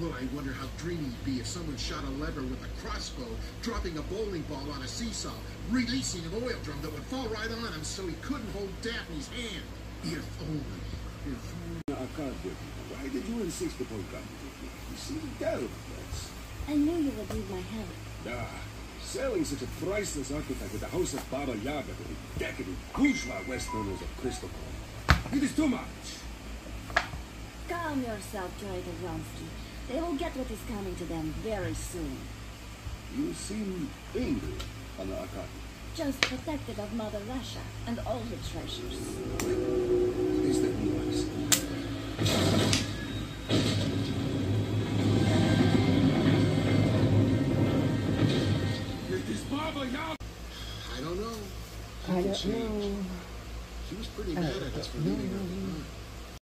Well, I wonder how dreamy he'd be if someone shot a lever with a crossbow, dropping a bowling ball on a seesaw, releasing an oil drum that would fall right on him so he couldn't hold Daphne's hand. If only. If only. I can't with you. Why did you insist upon coming with me? You seem terrible, Bess. I knew you would need my help. Ah, selling such a priceless artifact at the house of Baba Yaga to the decadent bourgeois West owners of Crystal It is too much. Calm yourself, Curator Vronsky. They will get what is coming to them very soon. You seem angry, Anna Akaki. Just protected of Mother Russia and all her treasures. Is that noise? I don't know. I don't know. She was pretty mad at us for leaving her